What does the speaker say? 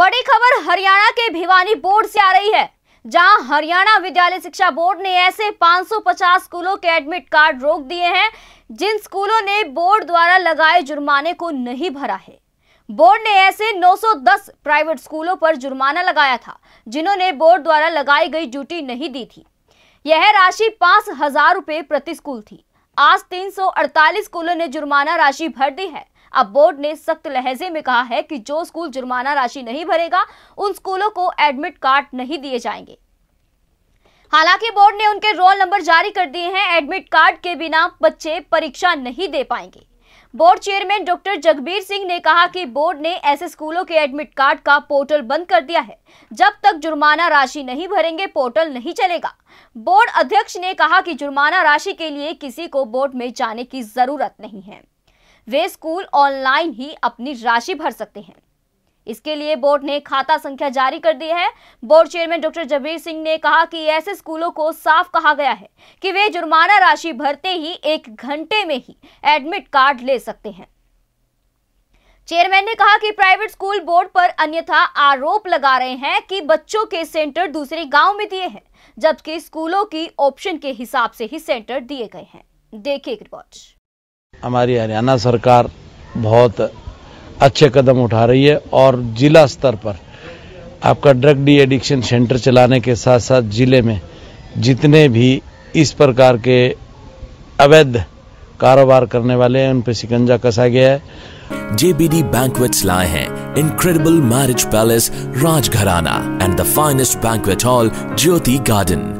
बड़ी खबर हरियाणा के भिवानी बोर्ड से आ रही है, जहाँ हरियाणा विद्यालय शिक्षा बोर्ड ने ऐसे 550 स्कूलों के एडमिट कार्ड रोक दिए हैं, जिन स्कूलों ने बोर्ड द्वारा लगाए जुर्माने को नहीं भरा है। बोर्ड ने ऐसे 910 प्राइवेट स्कूलों पर जुर्माना लगाया था, जिन्होंने बोर्ड द्वारा लगाई गई ड्यूटी नहीं दी थी। यह राशि पाँच हज़ार प्रति स्कूल थी। आज 348 स्कूलों ने जुर्माना राशि भर दी है अब बोर्ड ने सख्त लहजे में कहा है कि जो स्कूल जुर्माना राशि नहीं भरेगा, उन स्कूलों को एडमिट कार्ड नहीं दिए जाएँगे। हालाँकि बोर्ड ने उनके रोल नंबर जारी कर दिए हैं, एडमिट कार्ड के बिना बच्चे परीक्षा नहीं दे पाएँगे। Board chairman doctor Jagbir Singh ने कहा कि बोर्ड ने ऐसे स्कूलों के एडमिट कार्ड का पोर्टल बंद कर दिया है। जब तक जुर्माना राशि नहीं भरेंगे, पोर्टल नहीं चलेगा। बोर्ड अध्यक्ष ने कहा कि जुर्माना राशि के लिए किसी को बोर्ड में जाने की ज़रूरत नहीं है। वे स्कूल ऑनलाइन ही अपनी राशि भर सकते हैं। इसके लिए बोर्ड ने खाता संख्या जारी कर दी है। Board chairman doctor Jabir Singh ने कहा कि ऐसे स्कूलों को साफ़ कहा गया है कि वे जुर्माना राशि भरते ही एक घंटे में ही एडमिट कार्ड ले सकते हैं। चेयरमैन ने कहा कि प्राइवेट स्कूल बोर्ड पर अन्यथा आरोप लगा रहे हैं कि बच्चों के सेंटर दूसरे गाँव में दिए हैं, जबकि स्कूलों की ऑप्शन के हिसाब से ही सेंटर दिए गए हैं। देखिए रिपोर्ट। हमारी हरियाणा सरकार बहुत अच्छे कदम उठा रही है और जिला स्तर पर आपका ड्रग डी एडिक्शन सेंटर चलाने के साथ साथ ज़िले में जितने भी इस प्रकार के अवैध कारोबार करने वाले हैं, उन पर शिकंजा कसा गया है जेबीडी Banquets लाए हैं incredible marriage palace Rajgharana and the finest banquet hall, Jyoti Garden.